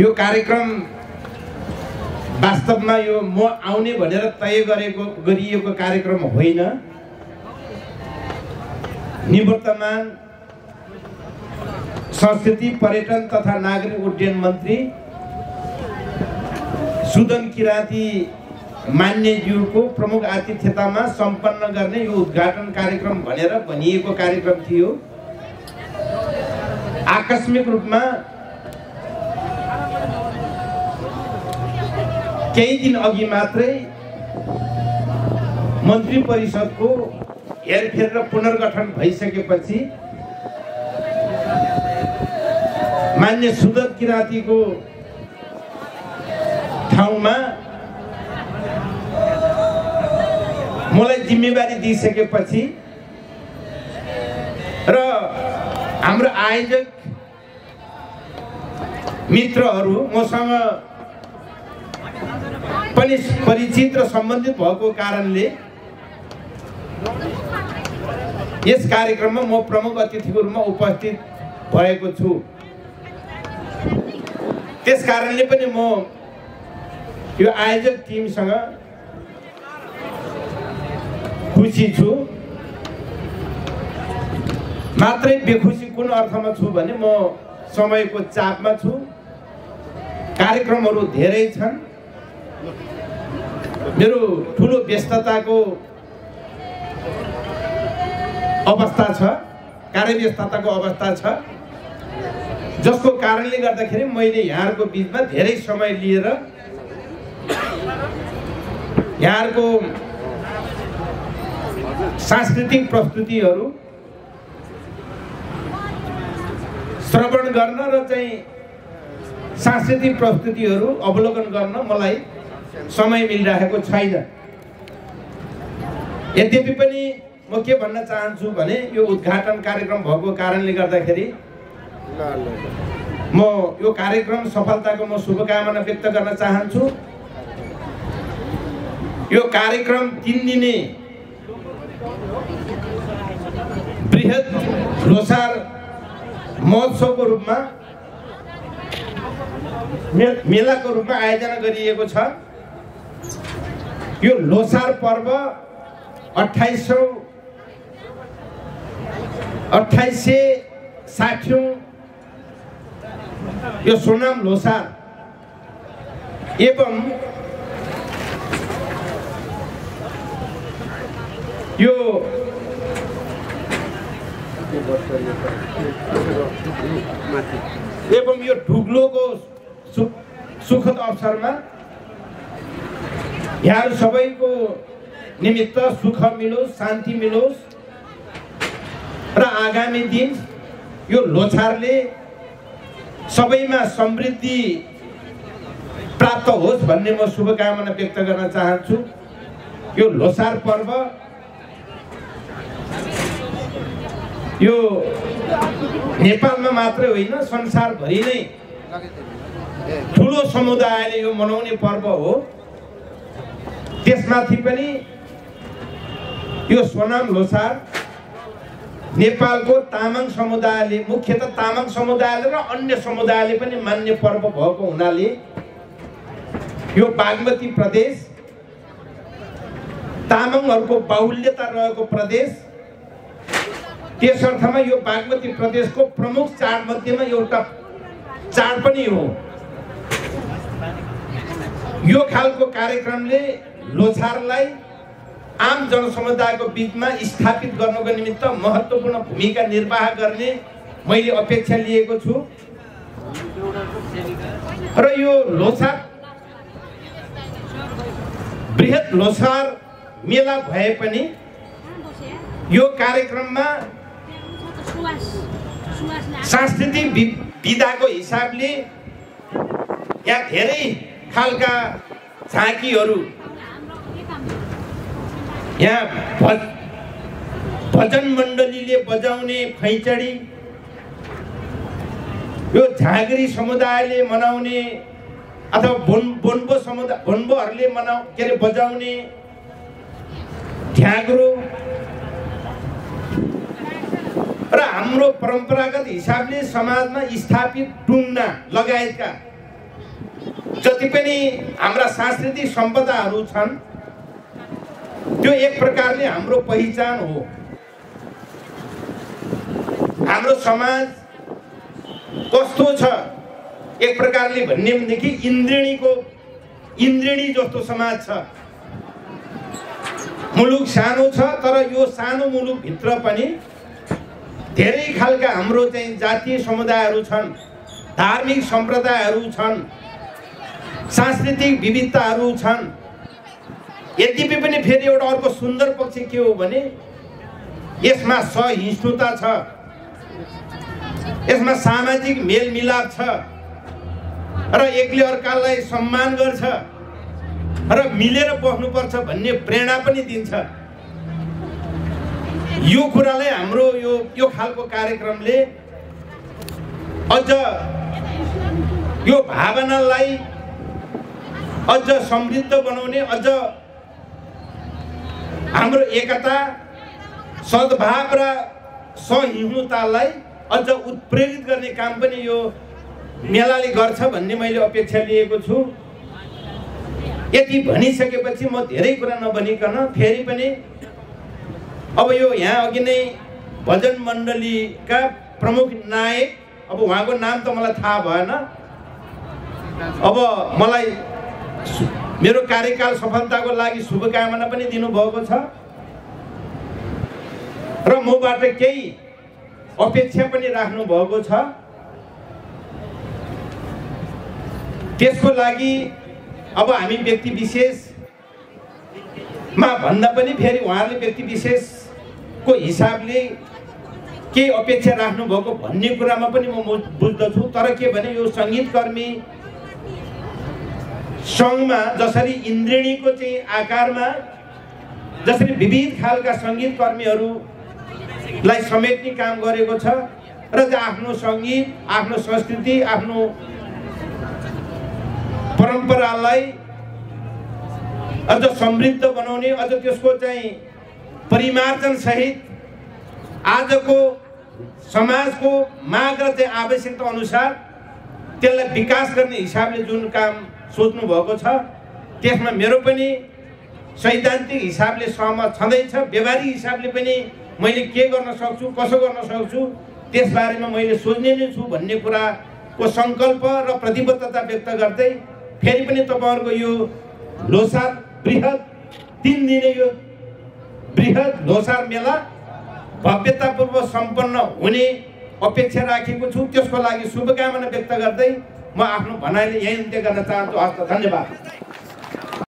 यो कार्यक्रम वास्तवमा यो म आउने भनेर तय गरेको गरिएको कार्यक्रम होइन। निवर्तमान संस्कृति पर्यटन तथा नागरिक उड्डयन मन्त्री सुदन किराँती मान्यज्यूको प्रमुख आतिथ्यतामा सम्पन्न गर्ने यो उद्घाटन कार्यक्रम भनेर भनिएको कार्यक्रम थियो। आकस्मिक रूपमा केही दिन अघि मात्रै मन्त्री परिषदको हेरफेर र पुनर्गठन भइसकेपछि मान्य सुदत किराँतीको ठाउँमा मलाई जिम्मेवारी दिइसकेपछि र हाम्रो आयोजक मित्रहरू मसँग पनि परिचित र सम्बन्धित भएको कारणले यस कार्यक्रममा म प्रमुख अतिथिको रूपमा उपस्थित भएको छु। त्यस कारणले पनि म यो आयोजक टिमसँग खुसी छु। मात्रै बेखुसी कुन अर्थमा छु भने म समयको चापमा छु। कार्यक्रमहरू धेरै छन्। मेरो ठुलो व्यस्तताको अवस्था छ कार्यव्यस्तताको अवस्था छ। जसको कारणले गर्दाखेरि मैले यहाँहरूको बिचमा धेरै समय लिएर यहाँहरूको सांस्कृतिक प्रस्तुतिहरू श्रवण गर्न र चाहिँ सांस्कृतिक प्रस्तुतिहरू अवलोकन गर्न मलाई समय मिलिरहेको छैन। यद्यपि पनि म के भन्न चाहन्छु भने यो उद्घाटन कार्यक्रम भएको कारणले गर्दाखेरि म यो कार्यक्रम सफलताको म शुभकामना व्यक्त गर्न चाहन्छु। यो कार्यक्रम तिन दिने बृहत लोसार महोत्सवको रूपमा मेलाको रूपमा आयोजना गरिएको छ। यो लोसार पर्व अठाइस अठाइस सय साठौँ यो सोनाम लोसार। एवं यो एवं यो ढुक्लोको सु सुखद अवसरमा यहाँहरू सबैको निमित्त सुख मिलोस् शान्ति मिलोस् र आगामी दिन यो लोछारले सबैमा समृद्धि प्राप्त होस् भन्ने म शुभकामना व्यक्त गर्न चाहन्छु। यो लोसार पर्व यो नेपालमा मात्रै होइन संसारभरि नै ठुलो समुदायले यो मनाउने पर्व हो। त्यसमाथि पनि यो सोनाम लोसार नेपालको तामाङ समुदायले मुख्यत तामाङ समुदायले र अन्य समुदायले पनि मान्ने पर्व भएको हुनाले यो बागमती प्रदेश तामाङहरूको बाहुल्यता रहेको प्रदेश त्यस अर्थमा यो बागमती प्रदेशको प्रमुख चाडमध्येमा एउटा चाड पनि हो। यो खालको कार्यक्रमले लोछारलाई आम जनसमुदायको बिचमा स्थापित गर्नको निमित्त महत्त्वपूर्ण भूमिका निर्वाह गर्ने मैले अपेक्षा लिएको छु। र यो लोछार बृहत लोछार मेला भए पनि यो कार्यक्रममा सांस्कृतिक विधाको हिसाबले यहाँ धेरै खालका झाँकीहरू यहाँ भज भजन मण्डलीले बजाउने खैचडी यो झाँक्री समुदायले मनाउने अथवा बोन बोन्बो समुदाय बोन्बोहरूले मनाउ के अरे बजाउने झ्याग्रो र हाम्रो परम्परागत हिसाबले समाजमा स्थापित टुङ्ना लगायतका जति पनि हाम्रा सांस्कृतिक सम्पदाहरू छन् त्यो एक प्रकारले हाम्रो पहिचान हो। हाम्रो समाज कस्तो छ एक प्रकारले भन्ने भनेदेखि इन्द्रिणीको इन्द्रिणी जस्तो समाज छ। मुलुक सानो छ तर यो सानो मुलुकभित्र पनि धेरै खालका हाम्रो चाहिँ जातीय समुदायहरू छन् धार्मिक सम्प्रदायहरू छन् सांस्कृतिक विविधताहरू छन्। यद्यपि पनि फेरि एउटा अर्को सुन्दर पक्ष के हो भने यसमा सहिष्णुता छ। यसमा सामाजिक मेलमिलाप छ। र एकले अर्कालाई सम्मान गर्छ। र मिलेर बस्नुपर्छ भन्ने प्रेरणा पनि दिन्छ। यो कुरालाई हाम्रो यो यो खालको कार्यक्रमले अझ यो भावनालाई अझ समृद्ध बनाउने अझ हाम्रो एकता सद्भाव र सहिष्णुतालाई अझ उत्प्रेरित गर्ने काम पनि यो मेलाले गर्छ भन्ने मैले अपेक्षा लिएको छु। यति भनिसकेपछि म धेरै कुरा नभनिकन फेरि पनि अब यो यहाँ अघि नै भजन मण्डलीका प्रमुख नायक अब उहाँको नाम त मलाई थाहा भएन। अब मलाई मेरो कार्यकाल सफलताको लागि शुभकामना पनि दिनुभएको छ। र मबाट केही अपेक्षा पनि राख्नु भएको छ। त्यसको लागि अब हामी व्यक्ति विशेषमा भन्दा पनि फेरि उहाँहरूले व्यक्ति विशेषको हिसाबले के अपेक्षा राख्नुभएको भन्ने कुरामा पनि म बुझ्दछु। तर के भने यो सङ्गीतकर्मी सङ्घमा जसरी इन्द्रिणीको चाहिँ आकारमा जसरी विविध खालका सङ्गीतकर्मीहरूलाई समेट्ने काम गरेको छ र आफ्नो सङ्गीत आफ्नो संस्कृति आफ्नो परम्परालाई अझ समृद्ध बनाउने अझ त्यसको चाहिँ परिमार्जन सहित आजको समाजको माग र चाहिँ आवश्यकता अनुसार त्यसलाई विकास गर्ने हिसाबले जुन काम सोच्नु भएको छ। त्यसमा मेरो पनि सैद्धान्तिक हिसाबले सहमत छँदैछ। व्यवहारिक हिसाबले पनि मैले के गर्न सक्छु कसो गर्न सक्छु त्यसबारेमा मैले सोच्ने नै छु भन्ने कुराको सङ्कल्प र प्रतिबद्धता व्यक्त गर्दै फेरि पनि तपाईँहरूको यो लोसार बृहत तिन दिने यो बृहत लोसार मेला भव्यतापूर्वक सम्पन्न हुने अपेक्षा राखेको छु। त्यसको लागि शुभकामना व्यक्त गर्दै म आफ्नो भनाइले यहीँ अन्त्य गर्न चाहन्छु। हस्त धन्यवाद।